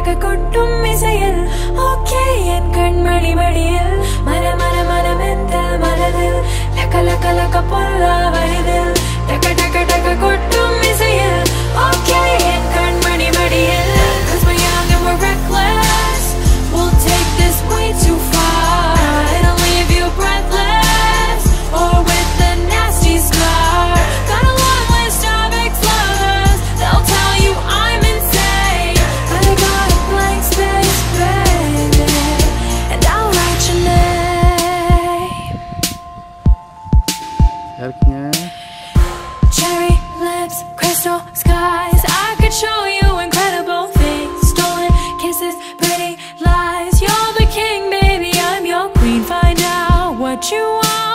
அழகு கொட்டும் இசையில். ஓகே என் கண்மணி மடியில் மன மன மனமெந்த மனதில். லக்க லக்க லக்க பொல்லா வழிதில் டக டக டக கொட்டும் what you want.